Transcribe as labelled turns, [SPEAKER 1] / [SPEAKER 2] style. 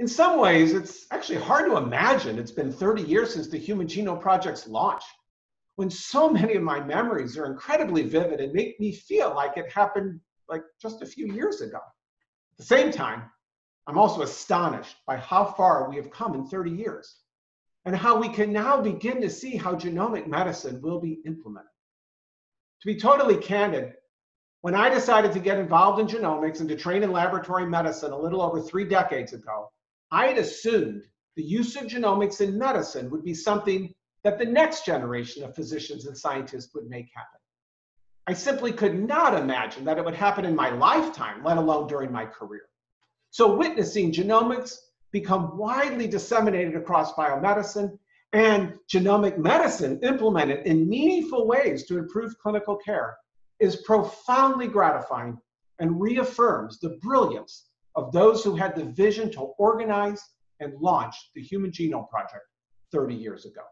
[SPEAKER 1] In some ways, it's actually hard to imagine it's been 30 years since the Human Genome Project's launch, when so many of my memories are incredibly vivid and make me feel like it happened like just a few years ago. At the same time, I'm also astonished by how far we have come in 30 years and how we can now begin to see how genomic medicine will be implemented. To be totally candid, when I decided to get involved in genomics and to train in laboratory medicine a little over three decades ago, I had assumed the use of genomics in medicine would be something that the next generation of physicians and scientists would make happen. I simply could not imagine that it would happen in my lifetime, let alone during my career. So, witnessing genomics become widely disseminated across biomedicine and genomic medicine implemented in meaningful ways to improve clinical care is profoundly gratifying and reaffirms the brilliance of those who had the vision to organize and launch the Human Genome Project 30 years ago.